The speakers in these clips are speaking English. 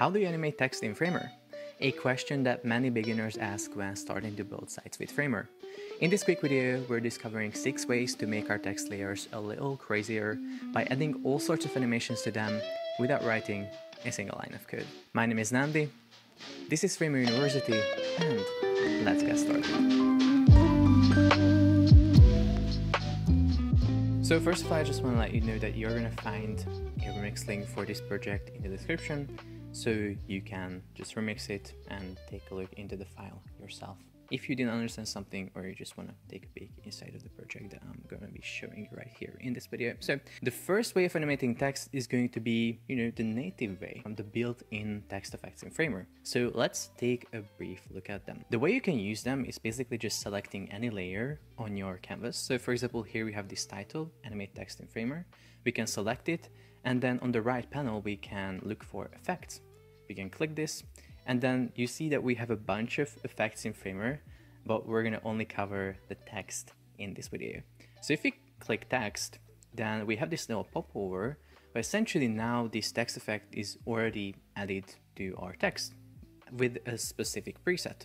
How do you animate text in Framer? A question that many beginners ask when starting to build sites with Framer. In this quick video, we're discovering 6 ways to make our text layers a little crazier by adding all sorts of animations to them without writing a single line of code. My name is Nandi, this is Framer University, and let's get started. So first of all, I just want to let you know that you're going to find a remix link for this project in the description, so you can just remix it and take a look into the file yourself if you didn't understand something or you just want to take a peek inside of the project that I'm going to be showing you right here in this video. So the first way of animating text is going to be, you know, the native way, from the built-in text effects in Framer. So let's take a brief look at them. The way you can use them is basically just selecting any layer on your canvas. So for example, here we have this title, animate text in Framer. We can select it and then on the right panel, we can look for effects. We can click this and then you see that we have a bunch of effects in Framer, but we're gonna only cover the text in this video. So if we click text, then we have this little popover, but essentially now this text effect is already added to our text with a specific preset.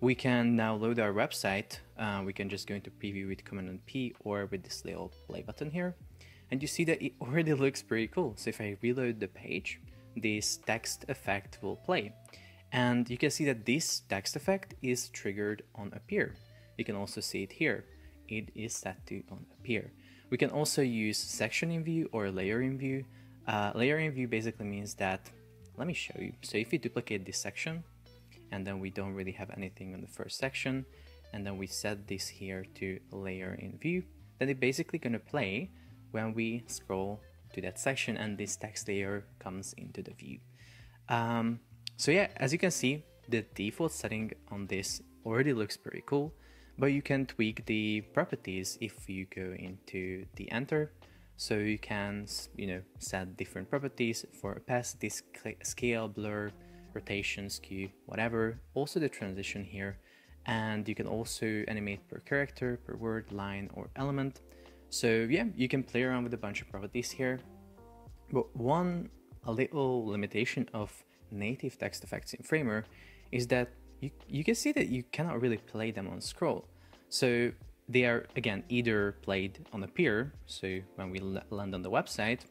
We can now load our website. Uh, we can just go into preview with Command and P or with this little play button here. And you see that it already looks pretty cool. So if I reload the page, this text effect will play. And you can see that this text effect is triggered on appear. You can also see it here. It is set to on appear. We can also use section in view or layer in view. Uh, layer in view basically means that, let me show you. So if we duplicate this section, and then we don't really have anything on the first section, and then we set this here to layer in view, then it's basically gonna play when we scroll to that section and this text layer comes into the view. Um, so yeah, as you can see, the default setting on this already looks pretty cool, but you can tweak the properties if you go into the enter. So you can, you know, set different properties for opacity, scale, blur, rotation, skew, whatever. Also the transition here. And you can also animate per character, per word, line, or element. So yeah, you can play around with a bunch of properties here. But one a little limitation of native text effects in Framer is that you, you can see that you cannot really play them on scroll. So they are, again, either played on appear, so when we land on the website,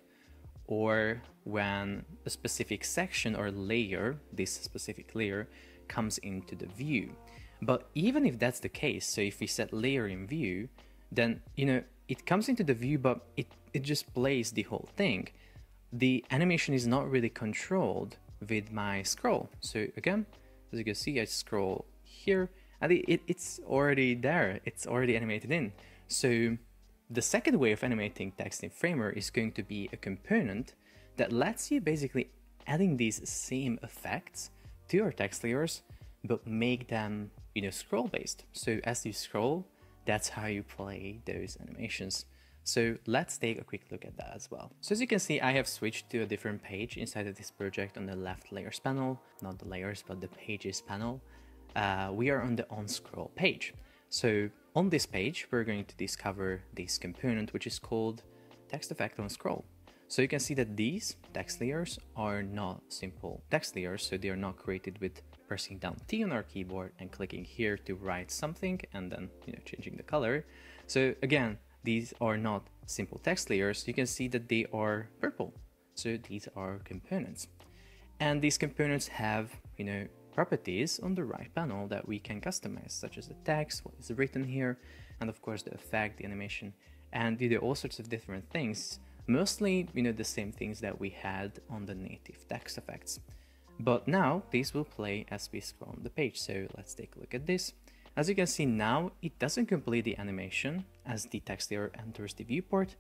or when a specific section or layer, this specific layer, comes into the view. But even if that's the case, so if we set layer in view, then, you know, it comes into the view, but it, it just plays the whole thing. The animation is not really controlled with my scroll. So again, as you can see, I scroll here and it, it, it's already there. It's already animated in. So the second way of animating text in Framer is going to be a component that lets you basically adding these same effects to your text layers, but make them, you know, scroll based. So as you scroll, that's how you play those animations. So let's take a quick look at that as well. So as you can see, I have switched to a different page inside of this project on the left layers panel, not the layers, but the pages panel. Uh, we are on the on scroll page. So on this page, we're going to discover this component, which is called text effect on scroll. So you can see that these text layers are not simple text layers. So they are not created with pressing down T on our keyboard and clicking here to write something and then, you know, changing the color. So again, these are not simple text layers, you can see that they are purple. So these are components. And these components have, you know, properties on the right panel that we can customize, such as the text, what is written here, and of course the effect, the animation, and we do all sorts of different things. Mostly, you know, the same things that we had on the native text effects. But now this will play as we scroll on the page. So let's take a look at this. As you can see now, it doesn't complete the animation as the text layer enters the viewport.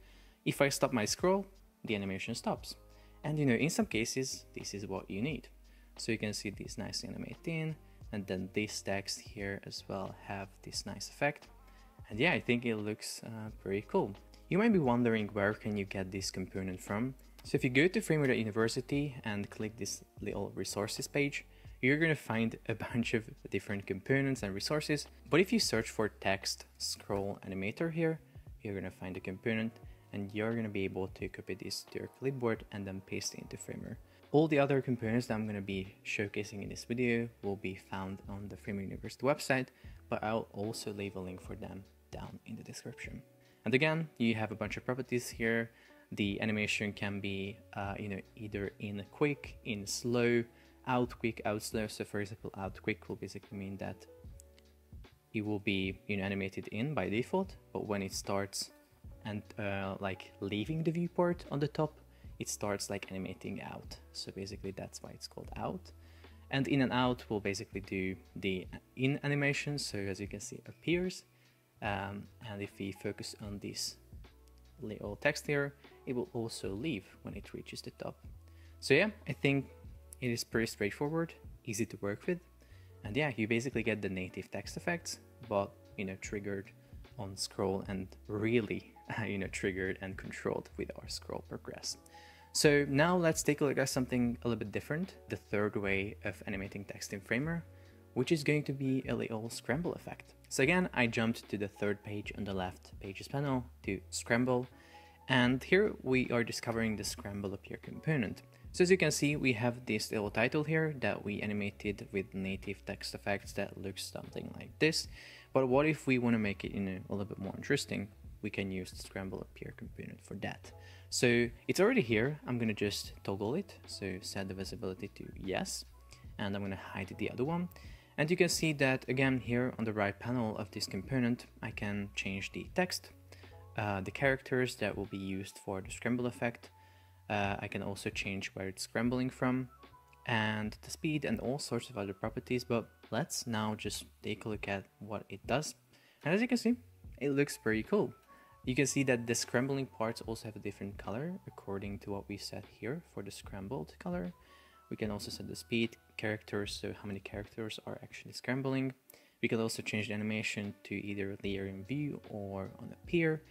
If I stop my scroll, the animation stops. And you know, in some cases, this is what you need. So you can see this nice animating and then this text here as well have this nice effect. And yeah, I think it looks uh, pretty cool. You might be wondering where can you get this component from. So if you go to Framer University and click this little resources page, you're going to find a bunch of different components and resources. But if you search for text scroll animator here, you're going to find a component and you're going to be able to copy this to your clipboard and then paste it into Framer. All the other components that I'm going to be showcasing in this video will be found on the Framer University website, but I'll also leave a link for them down in the description. And again, you have a bunch of properties here. The animation can be, uh, you know, either in quick, in slow, out quick, out slow. So for example, out quick will basically mean that it will be, you know, animated in by default, but when it starts and uh, like leaving the viewport on the top, it starts like animating out. So basically that's why it's called out. And in and out will basically do the in animation. So as you can see, appears. Um, and if we focus on this little text here, it will also leave when it reaches the top. So yeah, I think it is pretty straightforward, easy to work with. And yeah, you basically get the native text effects, but you know, triggered on scroll and really, you know, triggered and controlled with our scroll progress. So now let's take a look at something a little bit different, the third way of animating text in Framer, which is going to be a little scramble effect. So again, I jumped to the third page on the left pages panel to scramble, and here we are discovering the scramble appear component. So as you can see, we have this little title here that we animated with native text effects that looks something like this. But what if we want to make it in a, a little bit more interesting? We can use the scramble appear component for that. So it's already here. I'm going to just toggle it. So set the visibility to yes. And I'm going to hide the other one. And you can see that again here on the right panel of this component, I can change the text, uh, the characters that will be used for the scramble effect. Uh, I can also change where it's scrambling from and the speed and all sorts of other properties. But let's now just take a look at what it does. And as you can see, it looks pretty cool. You can see that the scrambling parts also have a different color according to what we set here for the scrambled color. We can also set the speed, characters, so how many characters are actually scrambling. We can also change the animation to either layer in view or on appear.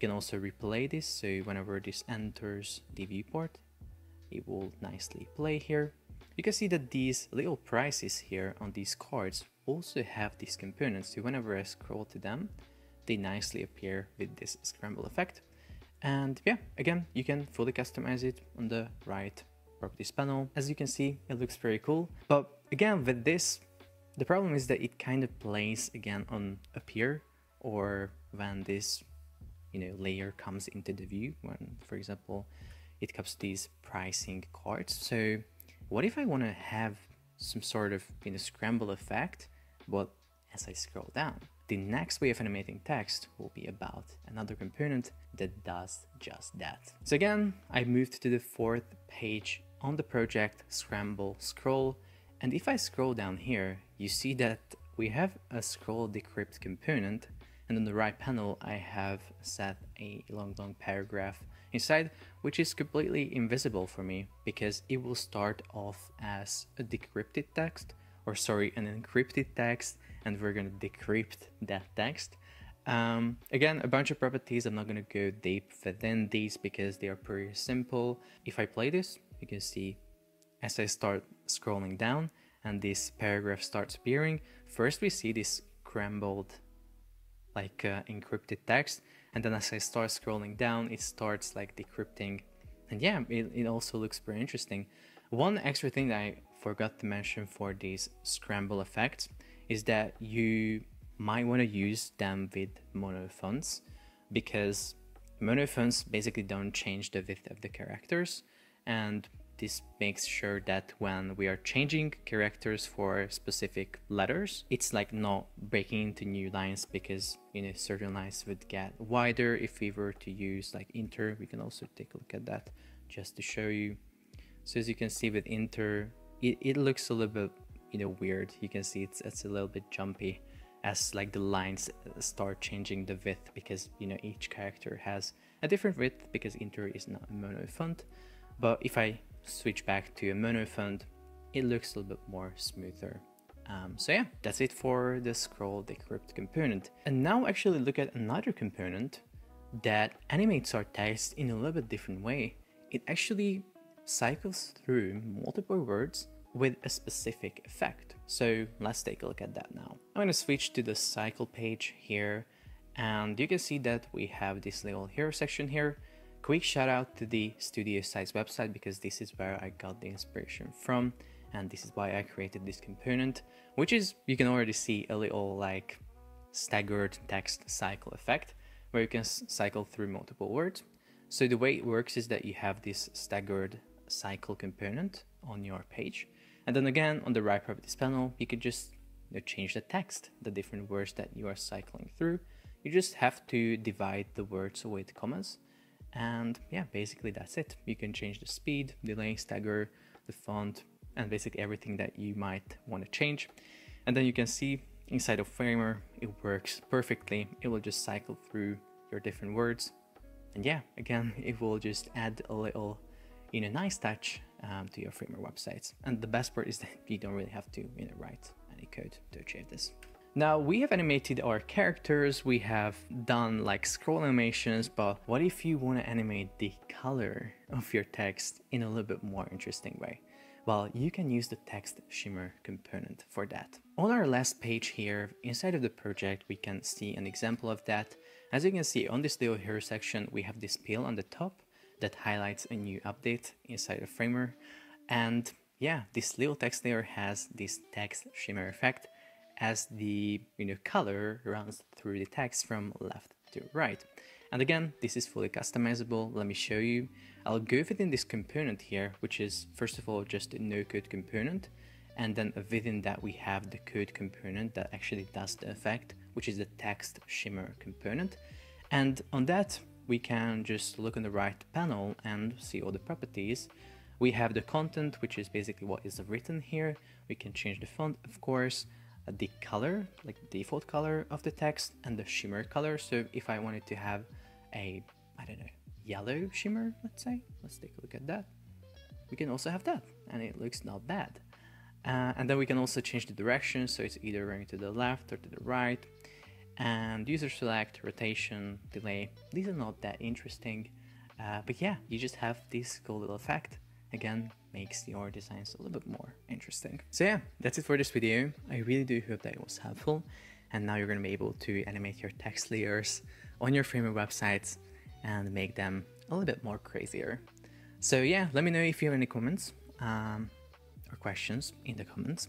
We can also replay this, so whenever this enters the viewport, it will nicely play here. You can see that these little prices here on these cards also have these components, so whenever I scroll to them, they nicely appear with this scramble effect. And yeah, again, you can fully customize it on the right properties panel. As you can see, it looks very cool. But again, with this, the problem is that it kind of plays again on appear or when this you know layer comes into the view when for example it comes to these pricing cards so what if i want to have some sort of you know scramble effect but as i scroll down the next way of animating text will be about another component that does just that. So again, I moved to the fourth page on the project, scramble, scroll, and if I scroll down here, you see that we have a scroll decrypt component and on the right panel I have set a long long paragraph inside which is completely invisible for me because it will start off as a decrypted text or sorry an encrypted text and we're going to decrypt that text. Um, again, a bunch of properties. I'm not going to go deep within these because they are pretty simple. If I play this, you can see as I start scrolling down and this paragraph starts appearing, first we see this scrambled like uh, encrypted text. And then as I start scrolling down it starts like decrypting. And yeah it, it also looks pretty interesting. One extra thing that I forgot to mention for these scramble effects is that you might want to use them with mono fonts because mono fonts basically don't change the width of the characters. And this makes sure that when we are changing characters for specific letters, it's like not breaking into new lines because you know certain lines would get wider if we were to use like inter. We can also take a look at that just to show you. So as you can see with inter, it, it looks a little bit you know weird you can see it's it's a little bit jumpy as like the lines start changing the width because you know each character has a different width because inter is not a mono font but if i switch back to a mono font it looks a little bit more smoother um, so yeah that's it for the scroll decrypt component and now actually look at another component that animates our text in a little bit different way it actually cycles through multiple words with a specific effect. So let's take a look at that now. I'm going to switch to the cycle page here and you can see that we have this little hero section here Quick shout out to the Studio Sites website because this is where I got the inspiration from and this is why I created this component, which is, you can already see a little like staggered text cycle effect where you can cycle through multiple words. So the way it works is that you have this staggered cycle component on your page. And then again, on the right properties panel, you could just change the text, the different words that you are cycling through. You just have to divide the words with commas and yeah, basically that's it. You can change the speed, delay, stagger, the font, and basically everything that you might want to change. And then you can see inside of Framer, it works perfectly. It will just cycle through your different words. And yeah, again, it will just add a little, you know, nice touch um, to your Framer websites. And the best part is that you don't really have to, you know, write any code to achieve this. Now we have animated our characters, we have done like scroll animations, but what if you want to animate the color of your text in a little bit more interesting way? Well, you can use the text shimmer component for that. On our last page here, inside of the project, we can see an example of that. As you can see on this little hero section, we have this pill on the top that highlights a new update inside of Framer. And yeah, this little text layer has this text shimmer effect as the you know color runs through the text from left to right. And again, this is fully customizable. Let me show you. I'll go within this component here, which is first of all just a no code component. And then within that, we have the code component that actually does the effect, which is the text shimmer component. And on that, we can just look on the right panel and see all the properties. We have the content, which is basically what is written here. We can change the font, of course the color, like default color of the text and the shimmer color. So if I wanted to have a, I don't know, yellow shimmer, let's say, let's take a look at that. We can also have that and it looks not bad. Uh, and then we can also change the direction. So it's either going to the left or to the right and user select, rotation, delay. These are not that interesting. Uh, but yeah, you just have this cool little effect. Again, makes your designs a little bit more interesting. So yeah, that's it for this video. I really do hope that it was helpful. And now you're going to be able to animate your text layers on your Framer websites and make them a little bit more crazier. So yeah, let me know if you have any comments um, or questions in the comments.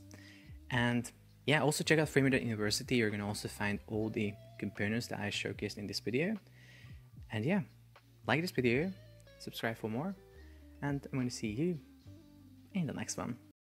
And yeah, also check out Framer University. You're going to also find all the components that I showcased in this video. And yeah, like this video, subscribe for more, and I'm going to see you in the next one.